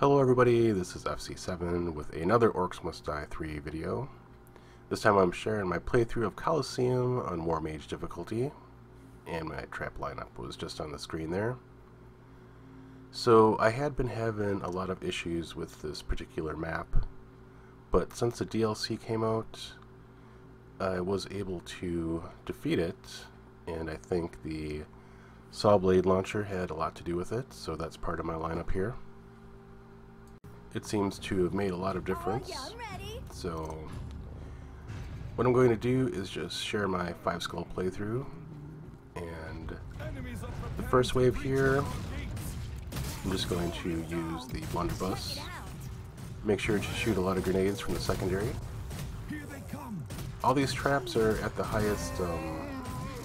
Hello everybody, this is FC7 with another Orcs Must Die 3 video. This time I'm sharing my playthrough of Colosseum on War Mage difficulty, and my trap lineup was just on the screen there. So I had been having a lot of issues with this particular map, but since the DLC came out, I was able to defeat it, and I think the Saw Blade launcher had a lot to do with it, so that's part of my lineup here it seems to have made a lot of difference. So what I'm going to do is just share my five skull playthrough and the first wave here I'm just going to use the blunderbuss. Make sure to shoot a lot of grenades from the secondary. All these traps are at the highest um,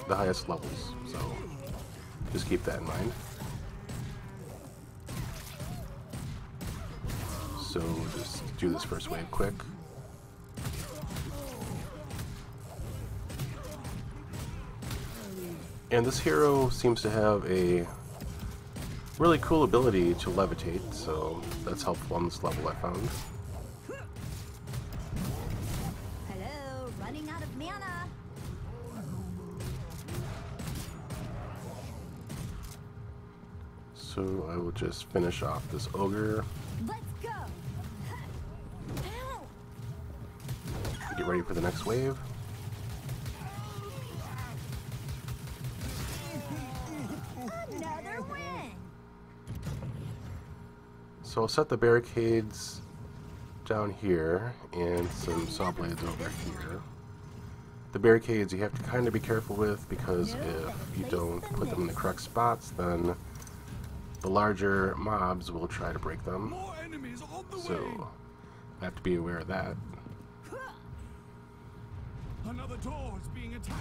the highest levels, so just keep that in mind. So we'll just do this first wave quick. And this hero seems to have a really cool ability to levitate, so that's helpful on this level I found. Hello, running out of mana. So I will just finish off this ogre. For the next wave. So I'll set the barricades down here and some saw blades over here. The barricades you have to kind of be careful with because if you don't put them in the correct spots then the larger mobs will try to break them. So I have to be aware of that. Another door is being attacked.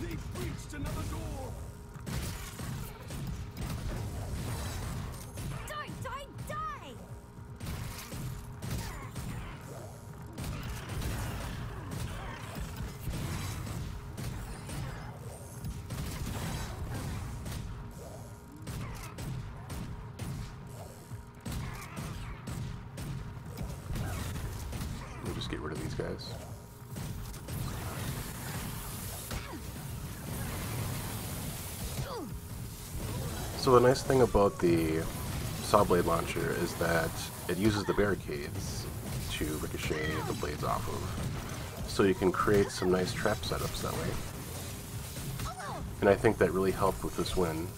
They've breached another door. Die, die, die. We'll just get rid of these guys. So the nice thing about the saw blade launcher is that it uses the barricades to ricochet the blades off of. So you can create some nice trap setups that way. And I think that really helped with this win.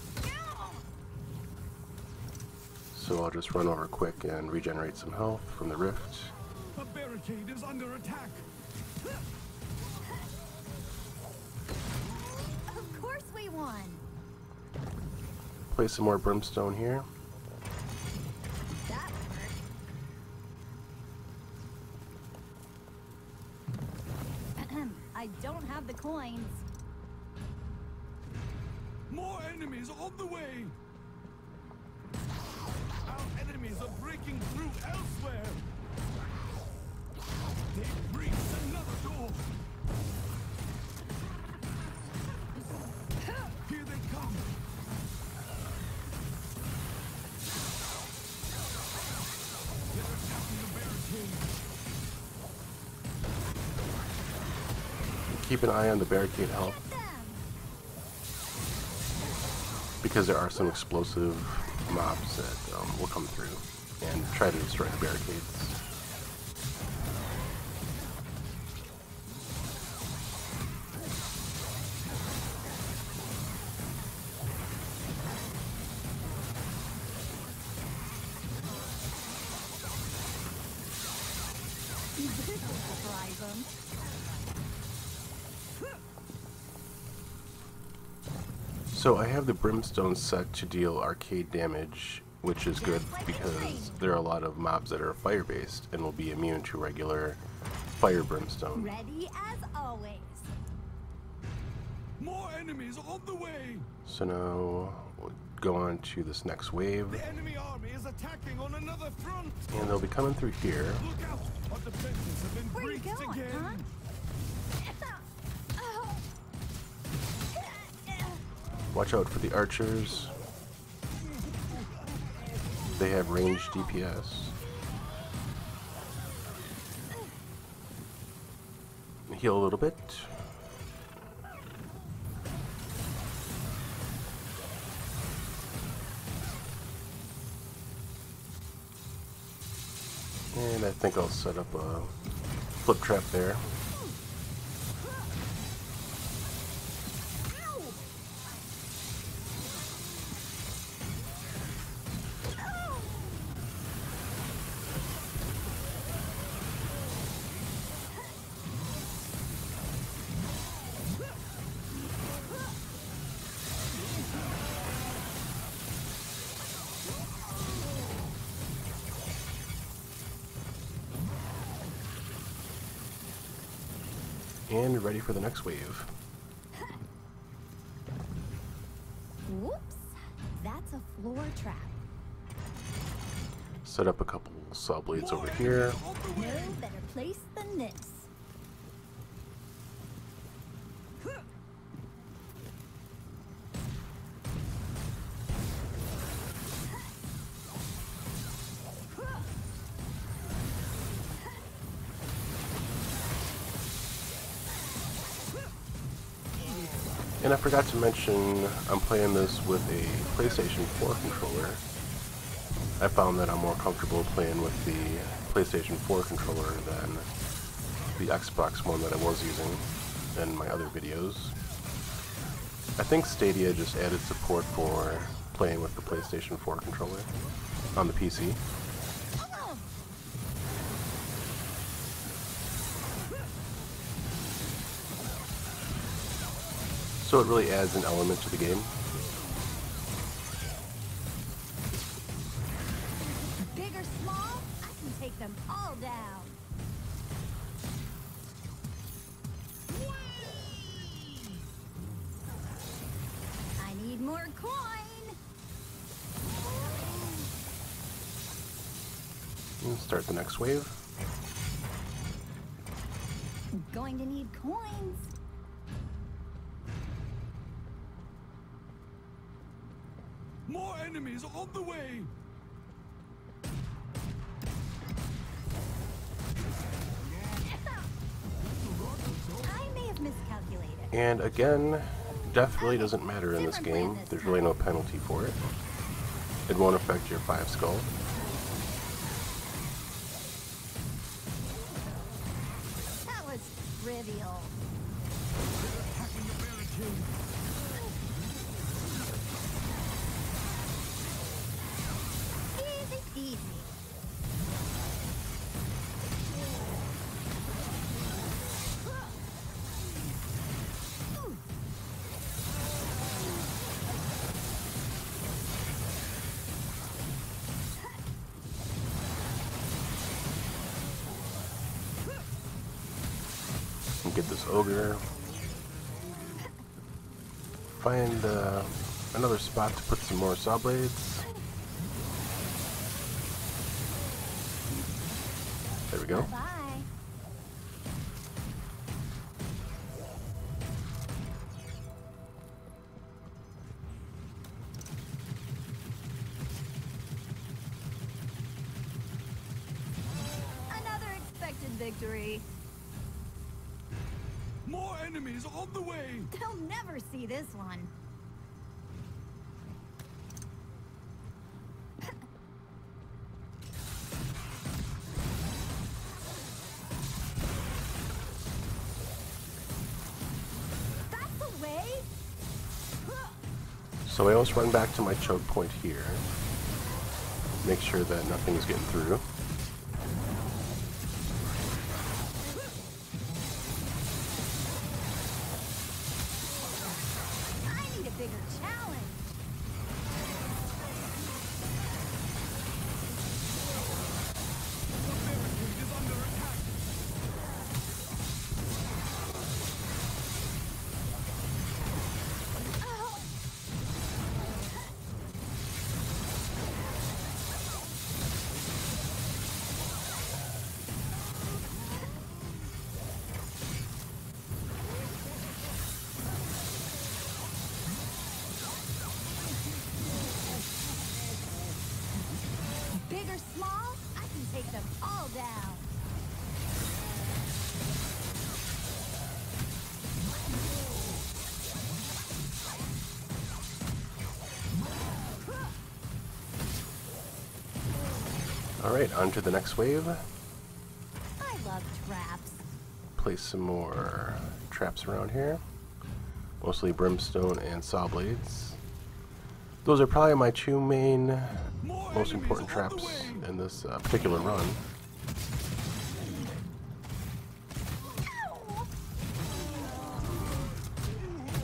So I'll just run over quick and regenerate some health from the rift. A barricade is under attack. Of course we won. Place some more brimstone here. I don't have the coins. More enemies on the way. Our enemies are breaking through elsewhere. They've breached another door. Keep an eye on the barricade health because there are some explosive mobs that um, will come through and try to destroy the barricades. So I have the brimstone set to deal arcane damage, which is good because there are a lot of mobs that are fire based and will be immune to regular fire brimstone. Ready as always. More enemies on the way. So now we'll go on to this next wave The enemy army is attacking on another front. and they'll be coming through here. Look out! Our defenses have been Where you breached going, again. huh? Watch out for the archers. They have ranged DPS. Heal a little bit. And I think I'll set up a flip trap there. And ready for the next wave. Whoops. That's a floor trap. Set up a couple saw blades over here. No better place than this. And I forgot to mention, I'm playing this with a PlayStation 4 controller. I found that I'm more comfortable playing with the PlayStation 4 controller than the Xbox one that I was using in my other videos. I think Stadia just added support for playing with the PlayStation 4 controller on the PC. So it really adds an element to the game. Big or small, I can take them all down. I need more coin. And start the next wave. Going to need coins. More enemies on the way! I may have miscalculated. And again, death really doesn't matter in this game. There's really no penalty for it. It won't affect your 5 skull. And get this ogre. Find uh, another spot to put some more saw blades. There we go. Bye. Another expected victory. More enemies on the way! They'll never see this one. That's the way. So I always run back to my choke point here. Make sure that nothing's getting through. Small. I can take them all down. Alright, on to the next wave. I love traps. Place some more traps around here. Mostly brimstone and saw blades. Those are probably my two main, most important traps in this uh, particular run.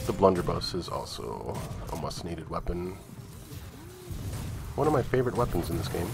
The blunderbuss is also a must-needed weapon. One of my favorite weapons in this game.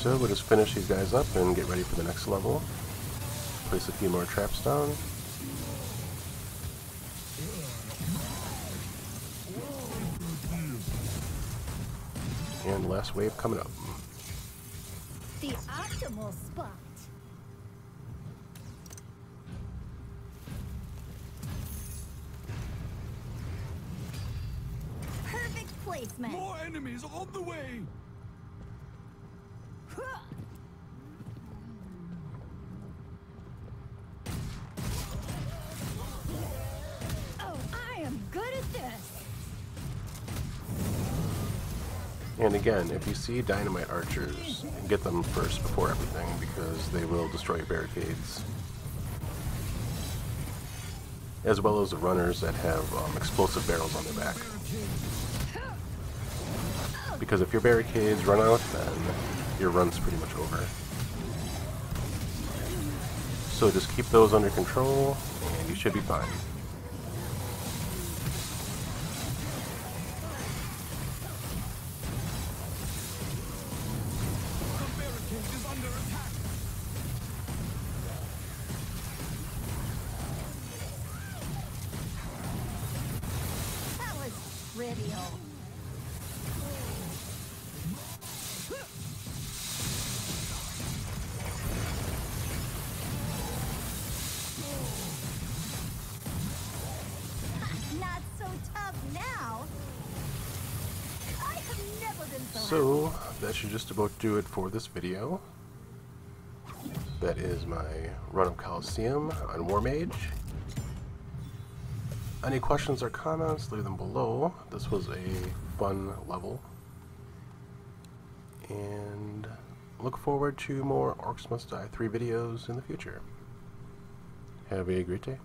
So we'll just finish these guys up and get ready for the next level. Place a few more traps down. And last wave coming up. The optimal spot. Perfect placement. More enemies on the way. Again, if you see dynamite archers, get them first before everything because they will destroy barricades. As well as the runners that have um, explosive barrels on their back. Because if your barricades run out, then your run's pretty much over. So just keep those under control, and you should be fine. So, that should just about do it for this video. That is my run of Colosseum on War Mage. Any questions or comments, leave them below. This was a fun level. And look forward to more Orcs Must Die 3 videos in the future. Have a great day.